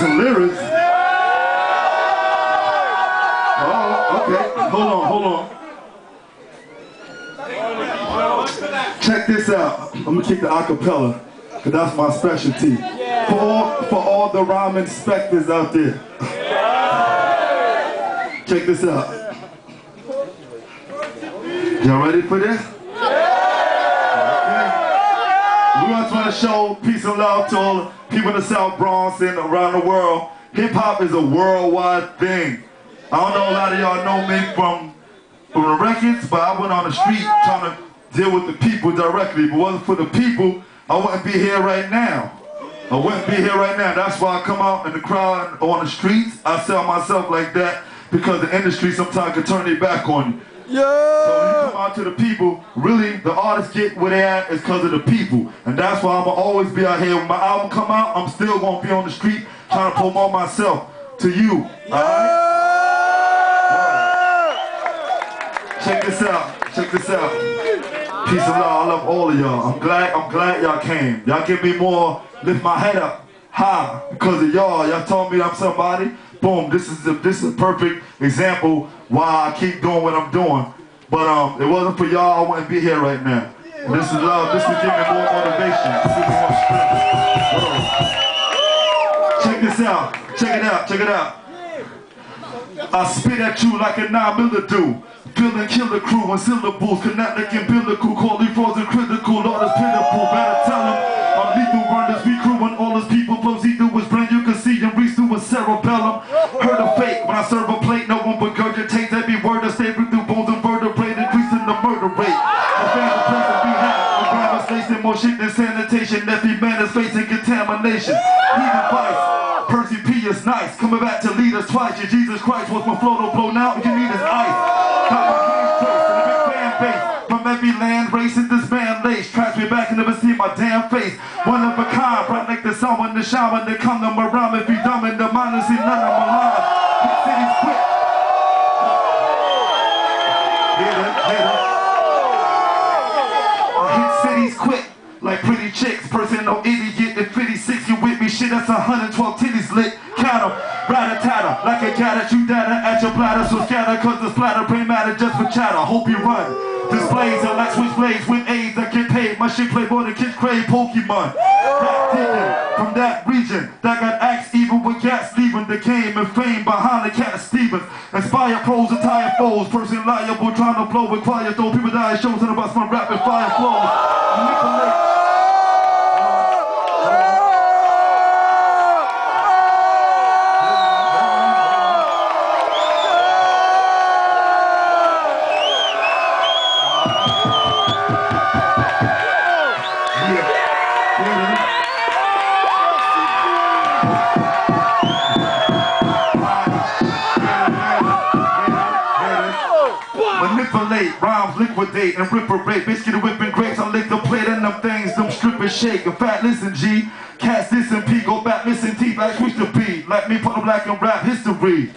some lyrics. Oh, okay. Hold on, hold on. Check this out. I'm gonna kick the acapella, cause that's my specialty. For all, for all the rhyme inspectors out there. Check this out. Y'all ready for this? Okay. Just want to show peace and love to all people in the South Bronx and around the world. Hip hop is a worldwide thing. I don't know a lot of y'all know me from from the records, but I went on the street trying to deal with the people directly. If it wasn't for the people, I wouldn't be here right now. I wouldn't be here right now. That's why I come out in the crowd on the streets. I sell myself like that because the industry sometimes can turn their back on you. Yeah. So when you come out to the people, really the artists get where they at is because of the people. And that's why I'm gonna always be out here. When my album come out, I'm still gonna be on the street trying to promote myself to you. Alright? Check this out. Check this out. Peace and love. I love all of y'all. I'm glad. I'm glad y'all came. Y'all give me more. Lift my head up high because of y'all. Y'all told me I'm somebody. Boom. This is a, this is a perfect example why I keep doing what I'm doing. But um, it wasn't for y'all, I wouldn't be here right now. And this is love. This is giving me more motivation. This is more strength. Check this out. Check it out. Check it out. I spit at you like a nine miller do. Bill and kill the crew and syllables. Connect like umbilical. Call these frozen people flows. He through his brain. You can see him reach through his cerebellum. Heard of fake. When I serve a plate, no one regurgitates every word I say through bones and vertebrae. Increasing the murder rate. My family place to be had. My grandma's facing more shit than sanitation. Every man is facing contamination. Heathen vice. Percee P is nice. Coming back to lead us twice. Your Jesus Christ was my flow to blow now. You need is ice. Hands traced and a big fan base. From land, racing this man lace. Trash me back and never see my damn face. One of a kind, bright like the sun when the shaman. They come to around if you dumb in the mind see none of my lives. Big cities quit. Hit it, hit it. Hit cities quick, like pretty chicks. Person, no idiot. If 56, you with me, shit, that's 112 titties lit. Count 'em, rat-a-tatter, like a cat at you data at your bladder. So scatter, cause the splatter brain matter just for chatter. Hope you run. Displays are like switch blades with AIDS that get paid. My shit play more than kids crave Pokemon. From that region that got axed even with gas leaving the game and fame behind the cat Stevens. Inspire pros, entire foes. Person liable trying to blow with quiet though. People die shows and about my rapid fire flows. Manipulate. Manipulate, rhymes, liquidate, and reparate. Biscuit and whipping grapes, I lick the plate and them things, them strip and shake. A fat listen G, cats and P, go back missing teeth, like switch the beat. Like me, put them black and rap history.